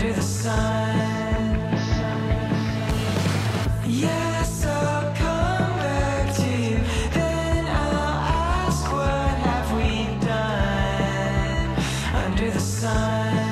under the sun. Yes, I'll come back to you. Then I'll ask, what have we done under the sun?